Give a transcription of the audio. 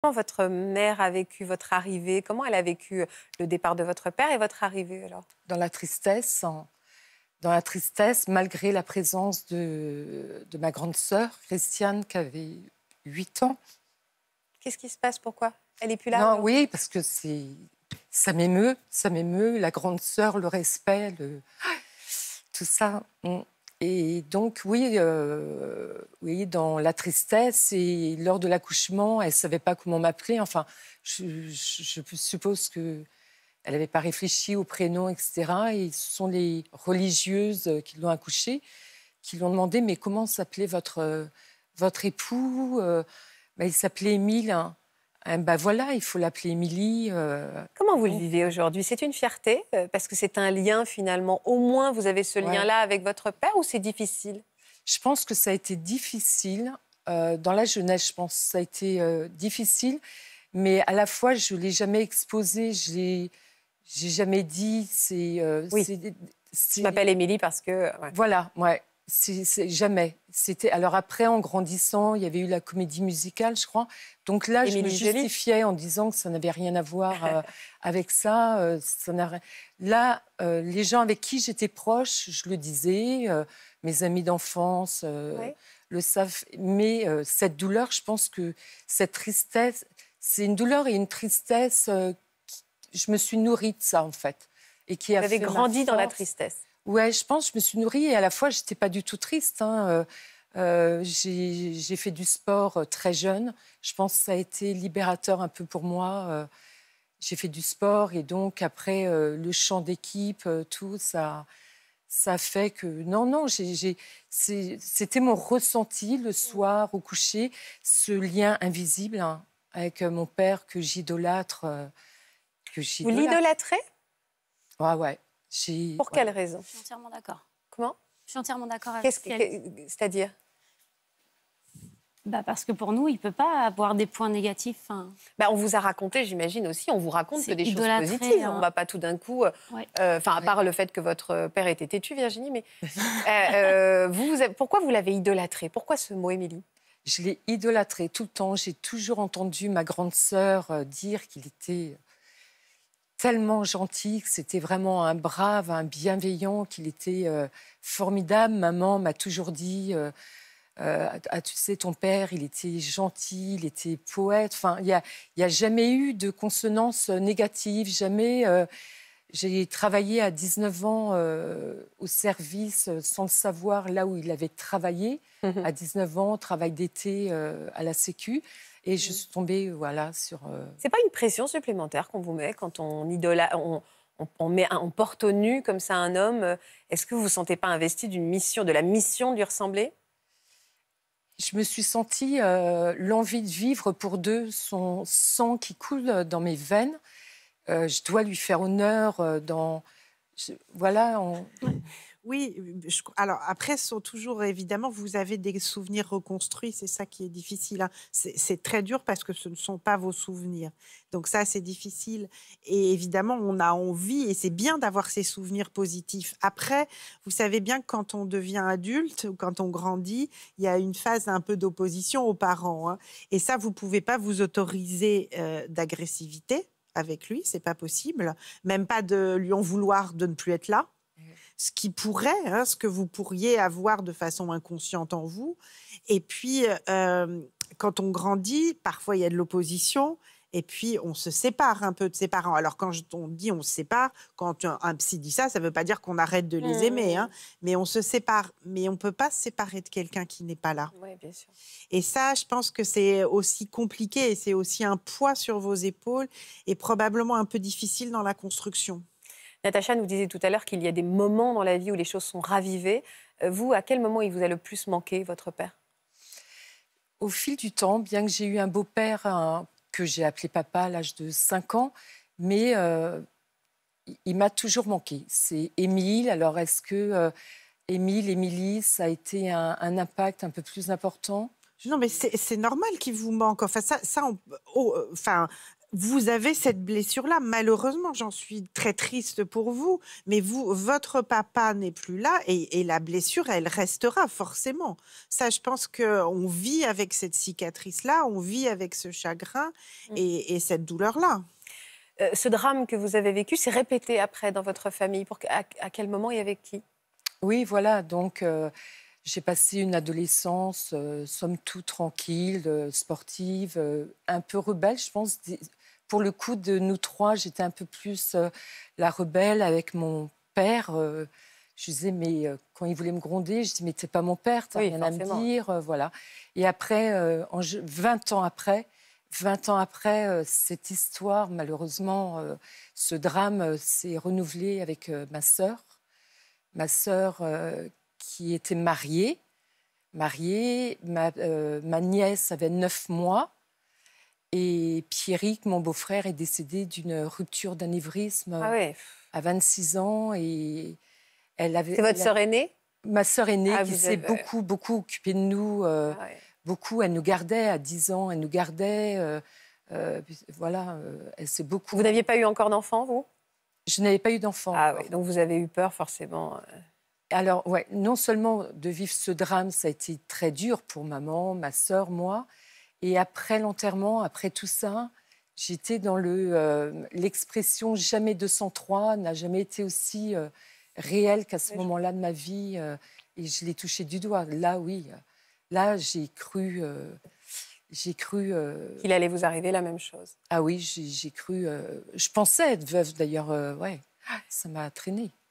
Comment votre mère a vécu votre arrivée? Comment elle a vécu le départ de votre père et votre arrivée alors? Dans la tristesse, dans la tristesse, malgré la présence de, de ma grande sœur, Christiane, qui avait 8 ans. Qu'est-ce qui se passe? Pourquoi? Elle est plus là Non, oui, parce que c'est ça m'émeut, ça m'émeut, la grande sœur, le respect, le... tout ça. Et donc, oui, euh, oui, dans la tristesse et lors de l'accouchement, elle ne savait pas comment m'appeler. Enfin, je, suppose qu'elle n'avait pas réfléchi au prénom, etc. Et ce sont les religieuses qui l'ont accouchée qui lui ont demandé Mais comment s'appelait votre, votre époux? Euh, ben, Il s'appelait Émile. Hein. Ben voilà, il faut l'appeler Émilie. Euh, Comment vous le vivez aujourd'hui? C'est une fierté euh, parce que c'est un lien finalement. Au moins, vous avez ce lien-là avec votre père ou c'est difficile? Je pense que ça a été difficile. Euh, dans la jeunesse, je pense que ça a été difficile. Mais à la fois, je ne l'ai jamais exposé, je l'ai jamais dit. C'est, oui. Je m'appelle Émilie parce que. Voilà, ouais. C'est jamais. C'était alors après en grandissant, il y avait eu la comédie musicale, je crois. Donc là, je me justifiais en disant que ça n'avait rien à voir euh, avec ça. Euh, ça là, euh, les gens avec qui j'étais proche, je le disais, mes amis d'enfance le savent. Mais cette douleur, je pense que cette tristesse, c'est une douleur et une tristesse. je me suis nourrie de ça en fait, et qui a Vous avez grandi dans la tristesse. Ouais, je pense, je me suis nourrie et à la fois, je n'étais pas du tout triste. Hein. Euh, euh, j'ai fait du sport euh, très jeune. Je pense que ça a été libérateur un peu pour moi. j'ai fait du sport et donc après le chant d'équipe, tout ça, ça fait que non, non, c'était mon ressenti le soir au coucher, ce lien invisible hein, avec mon père que j'idolâtre. Vous l'idolâtrez? Ouais, ouais. Pour quelle raison? Je suis entièrement d'accord. Comment? Je suis entièrement d'accord avec ce C'est-à-dire? Bah parce que pour nous, il ne peut pas avoir des points négatifs. Bah on vous a raconté, j'imagine aussi, on vous raconte que des choses positives. On ne va pas tout d'un coup, euh, euh, enfin, à part le fait que votre père était têtu, Virginie, mais euh, vous, pourquoi vous l'avez idolâtré? Pourquoi ce mot, Émilie? Je l'ai idolâtré tout le temps. J'ai toujours entendu ma grande sœur dire qu'il était tellement gentil, que c'était vraiment un brave, un bienveillant, qu'il était euh, formidable. Maman m'a toujours dit, euh, euh, ah, tu sais, ton père, il était gentil, il était poète. Enfin, il n'y a, a, jamais eu de consonance négative, jamais. j'ai travaillé à 19 ans au service sans le savoir là où il avait travaillé. Mmh à 19 ans, travail d'été à la Sécu. Et je mmh. suis tombée voilà, sur. Euh, C'est pas une pression supplémentaire qu'on vous met quand on on, on, met, on porte au nu comme ça un homme. Est-ce que vous vous sentez pas investi d'une mission, de la mission de lui ressembler? Je me suis sentie euh, l'envie de vivre pour deux, son sang qui coule dans mes veines. Euh, je dois lui faire honneur dans. voilà. Oui, alors après, sont toujours évidemment, vous avez des souvenirs reconstruits, c'est ça qui est difficile. Hein. C'est très dur parce que ce ne sont pas vos souvenirs. Donc ça, c'est difficile. Et évidemment, on a envie, et c'est bien d'avoir ces souvenirs positifs. Après, vous savez bien que quand on devient adulte ou quand on grandit, il y a une phase un peu d'opposition aux parents. Hein. Et ça, vous pouvez pas vous autoriser euh, d'agressivité avec lui, c'est pas possible. Même pas de lui en vouloir de ne plus être là ce qui pourrait, hein, ce que vous pourriez avoir de façon inconsciente en vous. Et puis, euh, quand on grandit, parfois il y a de l'opposition. Et puis, on se sépare un peu de ses parents. Alors, quand on dit on se sépare, quand un, psy dit ça, ça ne veut pas dire qu'on arrête de les aimer, hein, mais on se sépare. Mais on ne peut pas se séparer de quelqu'un qui n'est pas là. Oui, bien sûr. Et ça, je pense que c'est aussi compliqué et c'est aussi un poids sur vos épaules et probablement un peu difficile dans la construction. Natacha nous disait tout à l'heure qu'il y a des moments dans la vie où les choses sont ravivées. Euh, vous, à quel moment il vous a le plus manqué, votre père? Au fil du temps, bien que j'ai eu un beau-père que j'ai appelé papa à l'âge de 5 ans, mais euh, il m'a toujours manqué. C'est Émile. Alors, est-ce que euh, Émile, Émilie, ça a été un, impact un peu plus important? Non, mais c'est normal qu'il vous manque. Enfin, ça, ça oh, enfin, vous avez cette blessure-là. Malheureusement, j'en suis très triste pour vous, mais vous, votre papa n'est plus là et, la blessure, elle restera forcément. Ça, je pense qu'on vit avec cette cicatrice-là, on vit avec ce chagrin mmh. et, cette douleur-là. Euh, ce drame que vous avez vécu s'est répété après dans votre famille. Pour, à, quel moment et avec qui? Oui, voilà. Donc. Euh, j'ai passé une adolescence, euh, somme toute tranquille, sportive, un peu rebelle, je pense, pour le coup de nous trois, j'étais un peu plus euh, la rebelle avec mon père. Euh, je disais, mais euh, quand il voulait me gronder, je dis, mais t'es pas mon père, t'as rien à me dire, voilà. Et après, en, 20 ans après, 20 ans après, cette histoire, malheureusement, ce drame s'est renouvelé avec ma sœur. Ma sœur qui était mariée, mariée, ma, ma nièce avait 9 mois. Et Pierrick, mon beau-frère, est décédé d'une rupture d'anévrisme ah à 26 ans. Et elle avait. C'est votre sœur aînée? Ma sœur aînée ah, qui s'est beaucoup, beaucoup occupée de nous. Euh, ah beaucoup, elle nous gardait à 10 ans, elle nous gardait. Euh, euh, voilà, elle s'est beaucoup. Vous n'aviez pas eu encore d'enfant, vous? Je n'avais pas eu d'enfant. Ah oui, donc vous avez eu peur forcément. Alors, ouais, non seulement de vivre ce drame, ça a été très dur pour maman, ma sœur, moi, et après l'enterrement, après tout ça, j'étais dans le euh, l'expression jamais 203 n'a jamais été aussi euh, réelle qu'à ce moment-là de ma vie euh, et je l'ai touché du doigt. Là, oui, là j'ai cru. j'ai cru qu'il allait vous arriver la même chose. Ah oui, j'ai cru. je pensais être veuve d'ailleurs. ouais, ça m'a traîné.